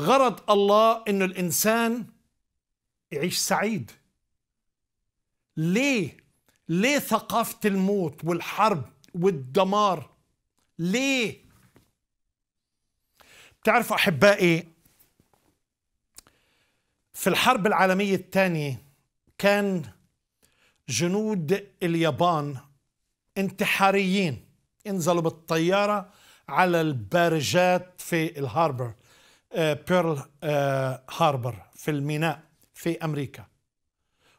غرض الله إنه الإنسان يعيش سعيد. ليه؟ ليه ثقافة الموت والحرب والدمار؟ ليه؟ بتعرفوا أحبائي في الحرب العالمية الثانية كان جنود اليابان انتحاريين ينزلوا بالطيارة على البارجات في ال harbor. Pearl آه، Harbor في الميناء في أمريكا.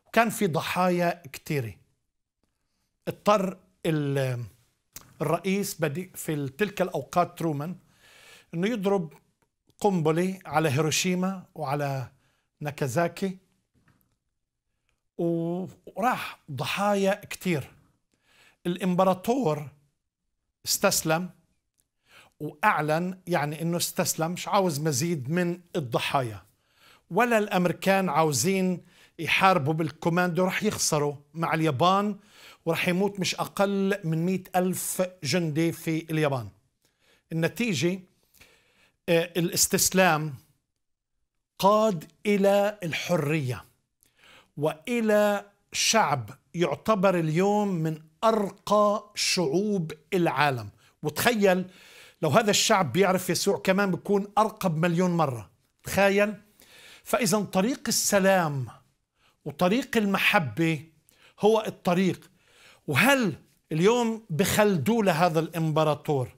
وكان في ضحايا كثيره اضطر الرئيس في تلك الأوقات ترومان إنه يضرب قنبلة على هيروشيما وعلى ناكازاكي. وراح ضحايا كثير الإمبراطور استسلم. وأعلن يعني إنه استسلم مش عاوز مزيد من الضحايا. ولا الأمريكان عاوزين يحاربوا بالكوماندو رح يخسروا مع اليابان ورح يموت مش أقل من مئة ألف جندي في اليابان. النتيجة آه، الاستسلام قاد إلى الحرية وإلى شعب يعتبر اليوم من أرقى شعوب العالم. وتخيل لو هذا الشعب بيعرف يسوع كمان بيكون أرقى بمليون مرة. تخيل. فإذا طريق السلام وطريق المحبة هو الطريق. وهل اليوم بخلدوا لهذا الإمبراطور؟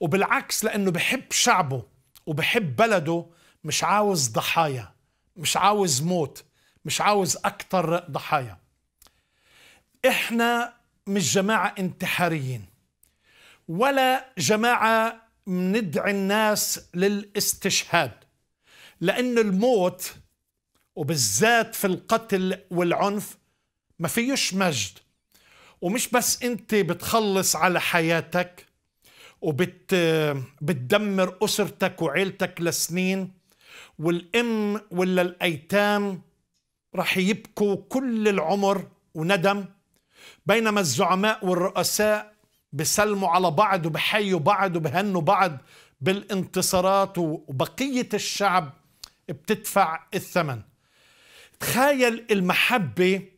وبالعكس لأنه بحب شعبه وبحب بلده مش عاوز ضحايا مش عاوز موت مش عاوز أكثر ضحايا. إحنا مش جماعة انتحاريين. ولا جماعة ندعي الناس للاستشهاد لأن الموت وبالذات في القتل والعنف ما فيش مجد. ومش بس أنت بتخلص على حياتك وبت بتدمر أسرتك وعيلتك لسنين والأم ولا الأيتام رح يبكوا كل العمر وندم. بينما الزعماء والرؤساء بسلموا على بعض وبحيوا بعض وبهنوا بعض بالانتصارات وبقية الشعب بتدفع الثمن. تخيل المحبة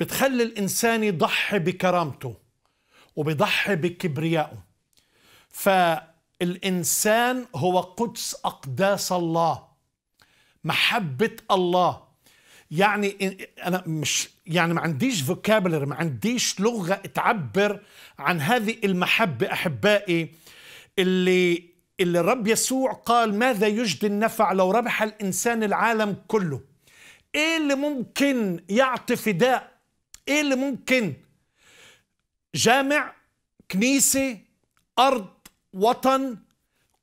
بتخلي الإنسان يضحي بكرامته وبيضحي بكبريائه. فالإنسان هو قدس أقداس الله محبة الله يعني أنا مش يعني ما عنديش فوكابلر ما عنديش لغة تعبر عن هذه المحبة أحبائي اللي اللي الرب يسوع قال ماذا يجدي النفع لو ربح الإنسان العالم كله؟ إيه اللي ممكن يعطي فداء؟ إيه اللي ممكن؟ جامع كنيسة أرض وطن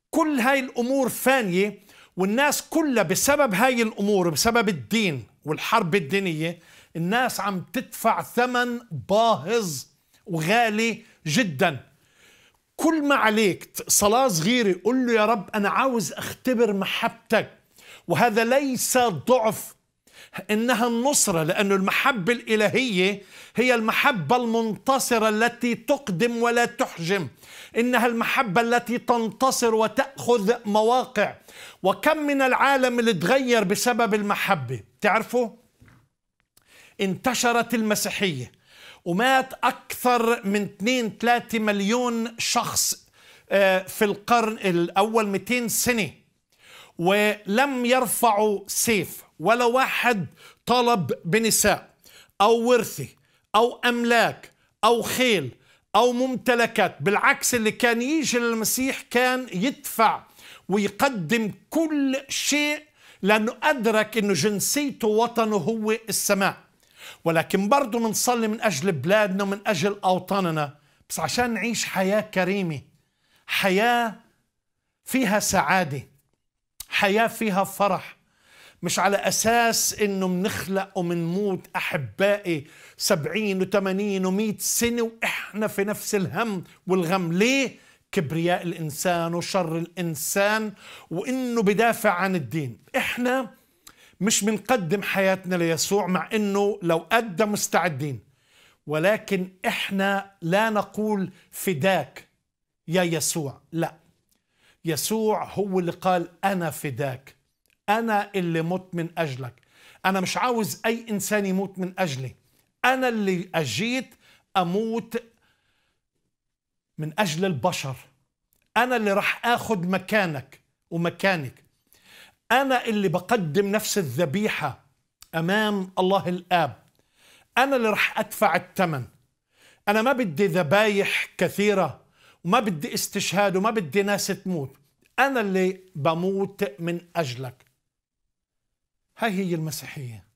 كل هاي الأمور فانية والناس كلها بسبب هاي الأمور بسبب الدين والحرب الدينية الناس عم تدفع ثمن باهظ وغالي جدا. كل ما عليك صلاة صغيرة قل له يا رب أنا عاوز أختبر محبتك وهذا ليس ضعف إنها النصرة لأن المحبة الإلهية هي المحبة المنتصرة التي تقدم ولا تحجم. إنها المحبة التي تنتصر وتأخذ مواقع. وكم من العالم اللي تغير بسبب المحبة؟ تعرفوا؟ انتشرت المسيحية ومات أكثر من 2 3 مليون شخص آه، في القرن الأول 200 سنة. ولم يرفعوا سيف ولا واحد طلب بنساء أو ورثة أو أملاك أو خيل أو ممتلكات بالعكس اللي كان يجي للمسيح كان يدفع ويقدم كل شيء لأنه أدرك أنه جنسيته وطنه هو السماء. ولكن برضه بنصلي من أجل بلادنا ومن أجل أوطاننا بس عشان نعيش حياة كريمة حياة فيها سعادة. حياة فيها فرح. مش على أساس إنه منخلق ومنموت أحبائي سبعين وثمانين ومئة سنة وإحنا في نفس الهم والغم. ليه؟ كبرياء الإنسان وشر الإنسان وإنه بدافع عن الدين. إحنا مش بنقدم حياتنا ليسوع مع إنه لو أدى مستعدين. ولكن إحنا لا نقول فداك يا يسوع. لا. يسوع هو اللي قال أنا فداك. أنا اللي مت من أجلك. أنا مش عاوز أي إنسان يموت من أجلي. أنا اللي أجيت أموت من أجل البشر. أنا اللي راح آخذ مكانك ومكانك. أنا اللي بقدم نفس الذبيحة أمام الله الآب. أنا اللي راح أدفع الثمن أنا ما بدي ذبايح كثيرة. وما بدي استشهاد وما بدي ناس تموت. أنا اللي بموت من أجلك. هاي هي المسيحية.